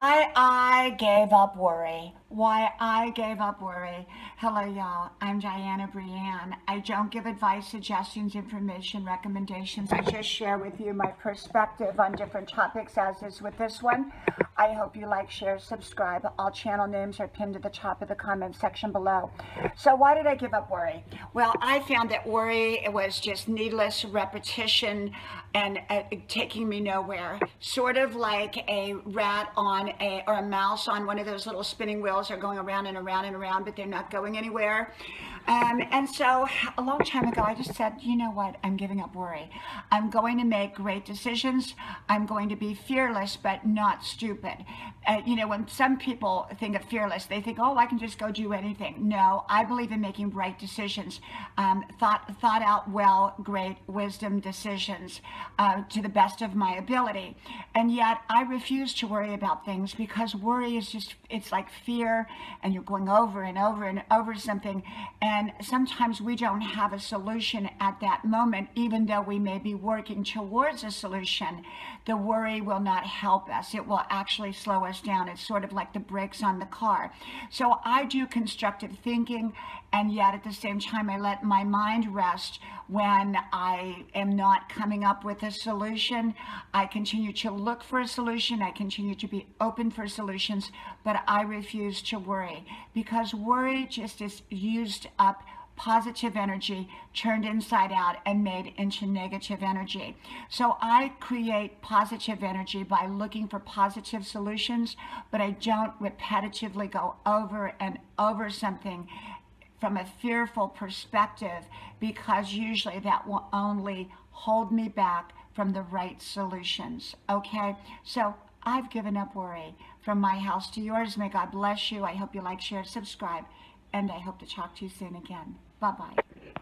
Why I gave up worry. Why I gave up worry. Hello, y'all. I'm Dianna Brianne. I don't give advice, suggestions, information, recommendations. I just share with you my perspective on different topics, as is with this one. I hope you like, share, subscribe. All channel names are pinned at the top of the comment section below. So, why did I give up worry? Well, I found that worry was just needless repetition and uh, taking me nowhere. Sort of like a rat on a or a mouse on one of those little spinning wheels are going around and around and around, but they're not going anywhere. Um, and so a long time ago, I just said, you know what? I'm giving up worry. I'm going to make great decisions. I'm going to be fearless, but not stupid. Uh, you know, when some people think of fearless, they think, oh, I can just go do anything. No, I believe in making right decisions, um, thought thought out well, great wisdom decisions uh, to the best of my ability. And yet, I refuse to worry about things because worry is just it's like fear, and you're going over and over and over something. And sometimes we don't have a solution at that moment, even though we may be working towards a solution. The worry will not help us. It will actually slow us down. It's sort of like the brakes on the car. So I do constructive thinking, and yet at the same time, I let my mind rest when I am not coming up with a solution. I continue to look for a solution. I continue to be open for solutions, but I refuse to worry because worry just is used up positive energy turned inside out and made into negative energy. So I create positive energy by looking for positive solutions, but I don't repetitively go over and over something from a fearful perspective because usually that will only hold me back from the right solutions. Okay? So I've given up worry. From my house to yours, may God bless you. I hope you like, share, subscribe, and I hope to talk to you soon again. Bye bye.